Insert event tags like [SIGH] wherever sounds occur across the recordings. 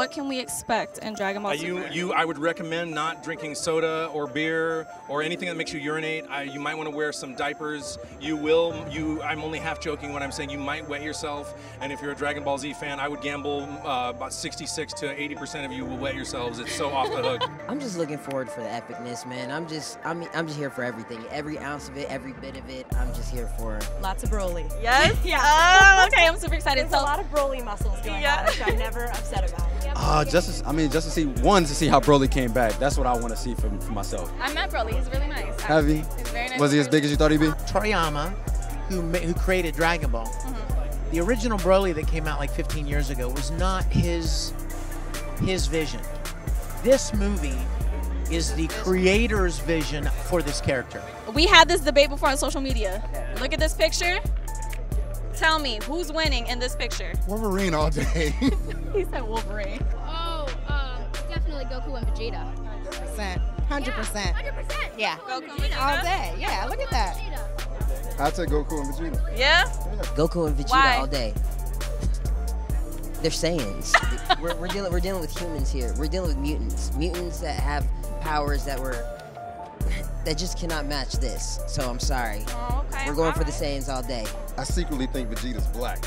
what can we expect in Dragon Ball Uh, Super? you, you, I would recommend not drinking soda or beer or anything that makes you urinate. I, you might want to wear some diapers. You will. You. I'm only half joking when I'm saying you might wet yourself. And if you're a Dragon Ball Z fan, I would gamble uh, about 66 to 80 percent of you will wet yourselves. It's so off the hook. [LAUGHS] I'm just looking forward for the epicness, man. I'm just, I'm, I'm just here for everything, every ounce of it, every bit of it. I'm just here for. Lots of Broly. yes. [LAUGHS] Yeah. Oh, okay. I'm super excited. There's So a lot of Broly muscles going Yeah. on, which I'm never upset about. Uh, just to, I mean, just to see one to see how Broly came back. That's what I want to see for, for myself. I met Broly. He's really nice. Have he? He's very nice. Was he as big as you thought he'd be? Toriyama, who who created Dragon Ball. Mm-hmm. The original Broly that came out like 15 years ago was not his his vision. This movie is the creator's vision for this character. We had this debate before on social media. Look at this picture. Tell me who's winning in this picture. Wolverine all day. [LAUGHS] He said Wolverine. Oh, um, definitely Goku and Vegeta. Hundred percent. 100%. Yeah. Goku and Vegeta? All day. Yeah. Look at that. I'd say Goku and Vegeta. Yeah. Goku and Vegeta Why? all day. They're Saiyans. [LAUGHS] we're, we're dealing we're dealing with humans here. We're dealing with mutants. Mutants that have powers that were [LAUGHS] that just cannot match this. So I'm sorry. Okay. We're going for the alright. Saiyans all day. I secretly think Vegeta's black.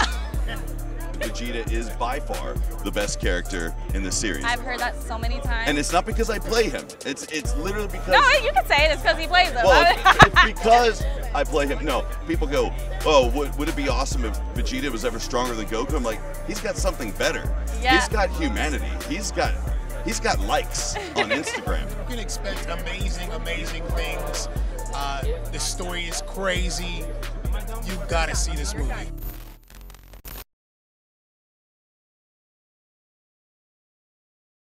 [LAUGHS] Vegeta is by far the best character in the series. I've heard that so many times. and it's not because I play him. It's it's literally because no, you can say it. It's because he plays it. well, it's, [LAUGHS] it's because I play him. No, people go, "Oh, would, would it be awesome if Vegeta was ever stronger than Goku?" I'm like, he's got something better. Yeah. He's got humanity. He's got he's got likes on [LAUGHS] Instagram. You can expect amazing, amazing things. Uh, the story is crazy. You gotta see this movie.